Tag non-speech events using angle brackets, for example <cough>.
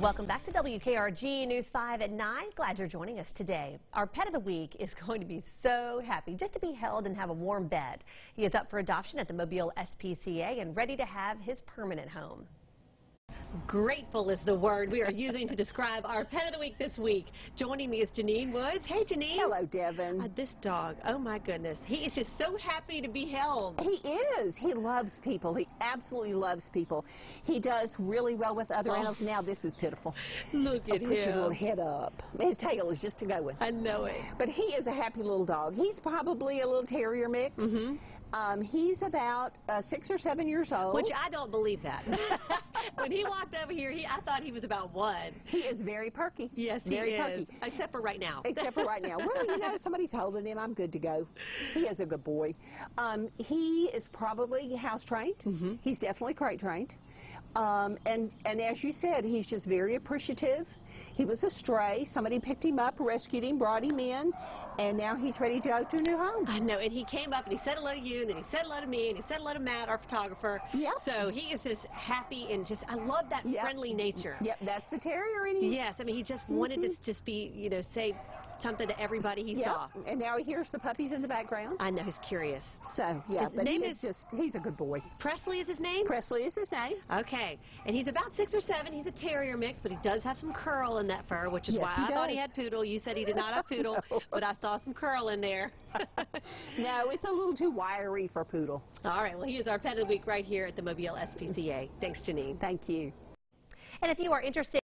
Welcome back to WKRG News 5 at 9. Glad you're joining us today. Our pet of the week is going to be so happy just to be held and have a warm bed. He is up for adoption at the Mobile SPCA and ready to have his permanent home. Grateful is the word we are using to describe our pet of the week this week. Joining me is Janine Woods. Hey, Janine. Hello, Devin. Uh, this dog, oh my goodness, he is just so happy to be held. He is. He loves people. He absolutely loves people. He does really well with other Oh. animals. Now this is pitiful. Look Oh, him. put your little head up. His tail is just to go with. I know it. But he is a happy little dog. He's probably a little terrier mix. Mm-hmm. Um, he's about uh, six or seven years old. Which I don't believe that. <laughs> when he walked over here, he, I thought he was about one. he is very perky. Yes, he very is. perky. Except for right now. Except for right now. <laughs> Well, you know, somebody's holding him. I'm good to go. He is a good boy. Um, he is probably house trained. Mm-hmm. He's definitely crate trained. Um, and, and as you said, he's just very appreciative. He was a stray. Somebody picked him up, rescued him, brought him in, and now he's ready to go to a new home. I know, and he came up and he said hello to you, and then he said hello to me, and he said hello to Matt, our photographer. Yep. So he is just happy and just, I love that Yep. friendly nature. Yep, that's the terrier in him. Yes, I mean, he just wanted to mm-hmm. just be, you know, say something to everybody he Yep, saw. And now he hears the puppies in the background. I know, he's curious. So, yeah, His but name he is, is- just, he's a good boy. Presley is his name? Presley is his name. Okay, and he's about six or seven. He's a terrier mix, but he does have some curl in that fur, which is Yes, why I thought he had poodle. You said he did not have poodle, <laughs> but I saw some curl in there. <laughs> No, it's a little too wiry for poodle. All right, well, he is our pet of the week right here at the Mobile SPCA. Thanks, Janine. Thank you. And if you are interested